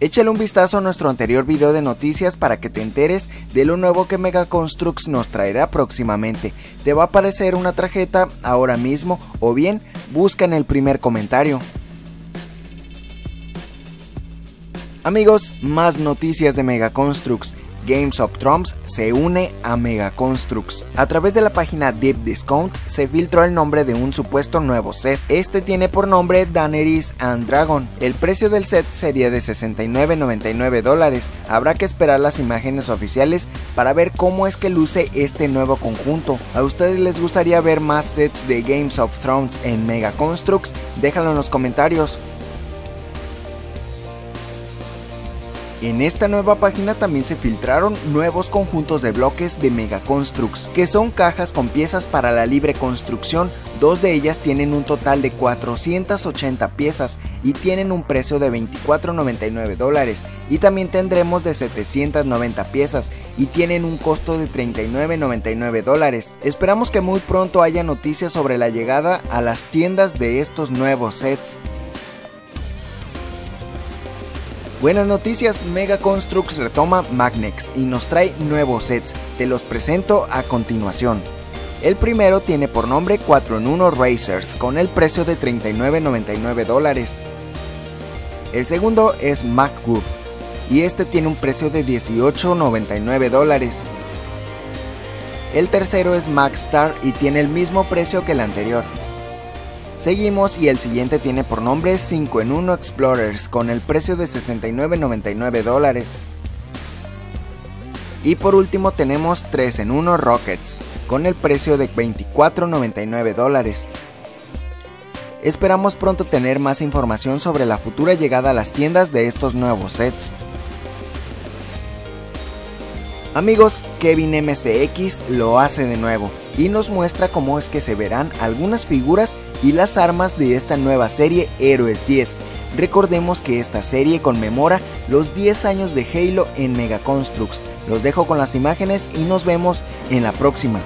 Échale un vistazo a nuestro anterior video de noticias para que te enteres de lo nuevo que Mega Constructs nos traerá próximamente. Te va a aparecer una tarjeta ahora mismo o bien busca en el primer comentario. Amigos, más noticias de Mega. Games of Thrones se une a Mega Constructs. A través de la página Deep Discount se filtró el nombre de un supuesto nuevo set. Este tiene por nombre Daenerys and Dragon. El precio del set sería de 69.99 dólares. Habrá que esperar las imágenes oficiales para ver cómo es que luce este nuevo conjunto. ¿A ustedes les gustaría ver más sets de Games of Thrones en Mega Constructs? Déjalo en los comentarios. En esta nueva página también se filtraron nuevos conjuntos de bloques de Mega Constructs, que son cajas con piezas para la libre construcción, dos de ellas tienen un total de 480 piezas y tienen un precio de 24.99 dólares, y también tendremos de 790 piezas y tienen un costo de 39.99 dólares. Esperamos que muy pronto haya noticias sobre la llegada a las tiendas de estos nuevos sets. Buenas noticias, Mega Constructs retoma Magnex y nos trae nuevos sets, te los presento a continuación. El primero tiene por nombre 4 en 1 Racers con el precio de 39.99 dólares. El segundo es MacGroup y este tiene un precio de 18.99 dólares. El tercero es Magstar y tiene el mismo precio que el anterior. Seguimos y el siguiente tiene por nombre 5 en 1 Explorers con el precio de 69.99 dólares. Y por último tenemos 3 en 1 Rockets con el precio de 24.99 dólares. Esperamos pronto tener más información sobre la futura llegada a las tiendas de estos nuevos sets. Amigos, Kevin MCX lo hace de nuevo y nos muestra cómo es que se verán algunas figuras y las armas de esta nueva serie Héroes 10. Recordemos que esta serie conmemora los 10 años de Halo en Mega Constructs. Los dejo con las imágenes y nos vemos en la próxima.